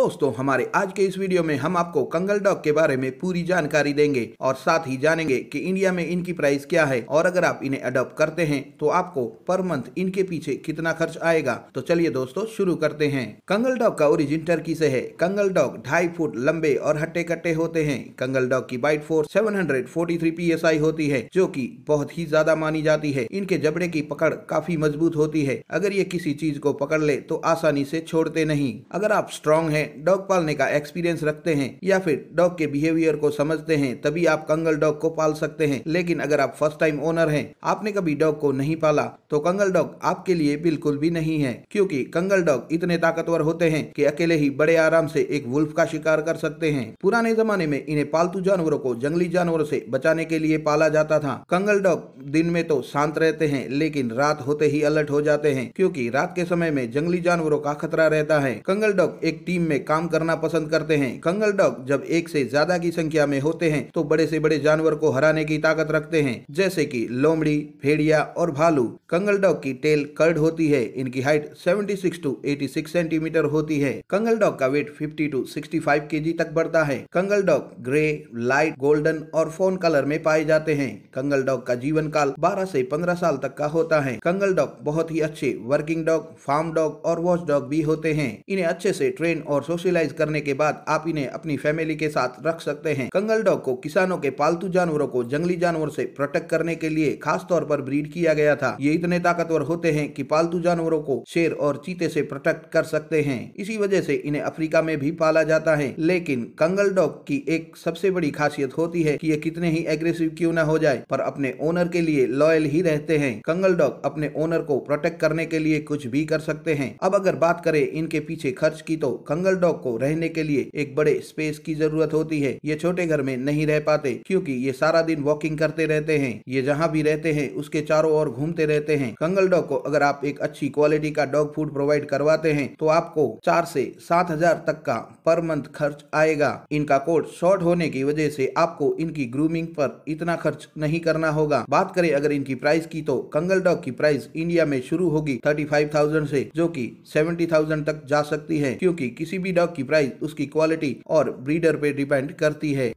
दोस्तों, हमारे आज के इस वीडियो में हम आपको कंगल डॉग के बारे में पूरी जानकारी देंगे और साथ ही जानेंगे कि इंडिया में इनकी प्राइस क्या है। और अगर आप इन्हें अडॉप्ट करते हैं तो आपको पर मंथ इनके पीछे कितना खर्च आएगा? तो चलिए दोस्तों, शुरू करते हैं। कंगल डॉग का ओरिजिन टर्की से है। कंगल डॉग ढाई फुट लंबे और हट्टे कट्टे होते हैं। कंगल डॉग की बाइट फोर्स 743 psi होती है, जो की बहुत ही ज़्यादा मानी जाती है। इनके जबड़े की पकड़ काफ़ी मज़बूत होती है। अगर ये किसी चीज़ को पकड़ ले तो आसानी से छोड़ते नहीं। अगर आप स्ट्रॉन्ग है डॉग पालने का एक्सपीरियंस रखते हैं, या फिर डॉग के बिहेवियर को समझते हैं, तभी आप कंगल डॉग को पाल सकते हैं। लेकिन अगर आप फ़र्स्ट टाइम ओनर हैं, आपने कभी डॉग को नहीं पाला तो कंगल डॉग आपके लिए बिल्कुल भी नहीं है। क्योंकि कंगल डॉग इतने ताकतवर होते हैं कि अकेले ही बड़े आराम से एक वुल्फ का शिकार कर सकते हैं। पुराने जमाने में इन्हें पालतू जानवरों को जंगली जानवरों से बचाने के लिए पाला जाता था। कंगल डॉग दिन में तो शांत रहते हैं, लेकिन रात होते ही अलर्ट हो जाते हैं, क्योंकि रात के समय में जंगली जानवरों का खतरा रहता है। कंगल डॉग एक टीम में काम करना पसंद करते हैं। कंगल डॉग जब एक से ज़्यादा की संख्या में होते हैं तो बड़े से बड़े जानवर को हराने की ताकत रखते हैं, जैसे कि लोमड़ी, भेड़िया और भालू। कंगल डॉग की टेल कर्ड होती है, इनकी हाइट 76 टू 86 सेंटीमीटर होती है। कंगल डॉग का वेट 50 टू 65 केजी तक बढ़ता है। Kangal dog grey, light, golden और फ़ोन कलर में पाए जाते हैं। कंगल डॉग का जीवन काल 12 से 15 साल तक का होता है। कंगल डॉग बहुत ही अच्छे वर्किंग डॉग, फार्म डॉग और वॉच डॉग भी होते हैं। इन्हें अच्छे से ट्रेन और सोशलाइज करने के बाद आप इन्हें अपनी फैमिली के साथ रख सकते हैं। कंगल डॉग को किसानों के पालतू जानवरों को जंगली जानवर से प्रोटेक्ट करने के लिए खास तौर पर ब्रीड किया गया था। ये इतने ताकतवर होते हैं कि पालतू जानवरों को शेर और चीते से प्रोटेक्ट कर सकते हैं। इसी वजह से इन्हें अफ्रीका में भी पाला जाता है। लेकिन कंगल डॉग की एक सबसे बड़ी खासियत होती है कि ये कितने ही एग्रेसिव क्यों न हो जाए, पर अपने ओनर के लिए लॉयल ही रहते हैं। कंगल डॉग अपने ओनर को प्रोटेक्ट करने के लिए कुछ भी कर सकते हैं। अब अगर बात करें इनके पीछे खर्च की तो कंगल डॉग को रहने के लिए एक बड़े स्पेस की ज़रूरत होती है। ये छोटे घर में नहीं रह पाते, क्योंकि ये सारा दिन वॉकिंग करते रहते हैं। ये जहाँ भी रहते हैं, उसके चारों ओर घूमते रहते हैं। कंगल डॉग को अगर आप एक अच्छी क्वालिटी का डॉग फ़ूड प्रोवाइड करवाते हैं तो आपको चार से सात हज़ार तक का पर मंथ खर्च आएगा। इनका कोड शॉर्ट होने की वजह से आपको इनकी ग्रूमिंग पर इतना खर्च नहीं करना होगा। बात करें अगर इनकी प्राइस की तो कंगल डॉग की प्राइस इंडिया में शुरू होगी थर्टी फाइव थाउज़ेंड से, जो कि सेवेंटी थाउज़ेंड तक जा सकती है, क्योंकि किसी भी डॉग की प्राइस उसकी क्वालिटी और ब्रीडर पे डिपेंड करती है।